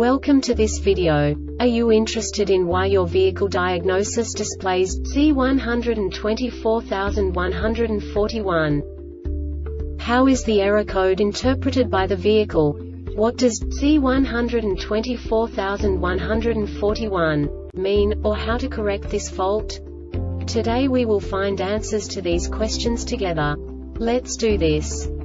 Welcome to this video. Are you interested in why your vehicle diagnosis displays C124141? How is the error code interpreted by the vehicle? What does C124141 mean, or how to correct this fault? Today we will find answers to these questions together. Let's do this.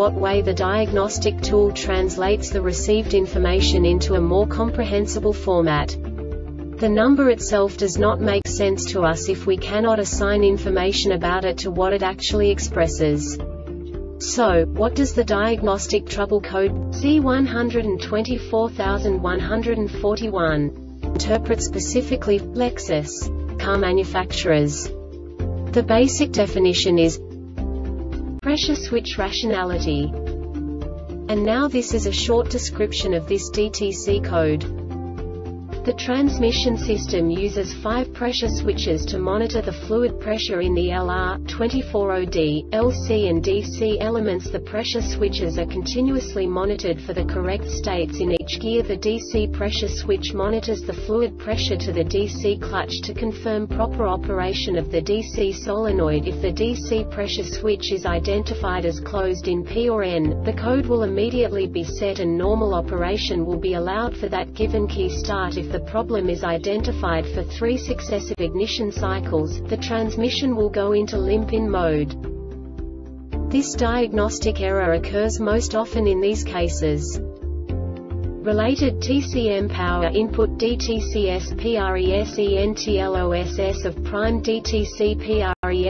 what way the diagnostic tool translates the received information into a more comprehensible format. The number itself does not make sense to us if we cannot assign information about it to what it actually expresses. So, what does the diagnostic trouble code C124141 interpret specifically Lexus car manufacturers? The basic definition is Pressure switch rationality. And now this is a short description of this DTC code. The transmission system uses five pressure switches to monitor the fluid pressure in the LR, 24OD, LC and DC elements. The pressure switches are continuously monitored for the correct states in each gear. The DC pressure switch monitors the fluid pressure to the DC clutch to confirm proper operation of the DC solenoid. If the DC pressure switch is identified as closed in P or N, the code will immediately be set and normal operation will be allowed for that given key start if the the problem is identified for three successive ignition cycles, the transmission will go into limp-in mode. This diagnostic error occurs most often in these cases. Related TCM power input DTCS PRES of prime DTC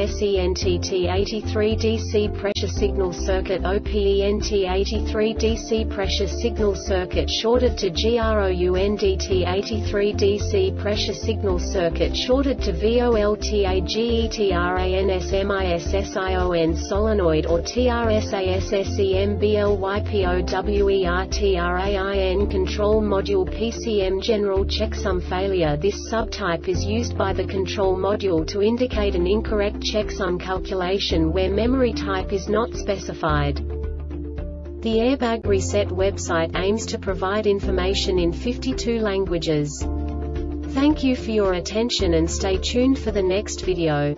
SENTT83DC pressure signal circuit OPENT83DC pressure signal circuit shorted to GROUNDT83DC pressure signal circuit shorted to VOLTAGETRANSMISSION solenoid or TRSASSEMBLYPOWERTRAIN control module PCM general checksum failure. This subtype is used by the control module to indicate an incorrect checksum calculation where memory type is not specified. The Airbag Reset website aims to provide information in 52 languages. Thank you for your attention and stay tuned for the next video.